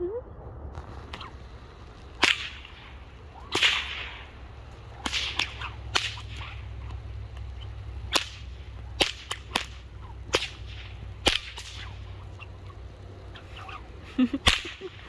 Mm -hmm. hmm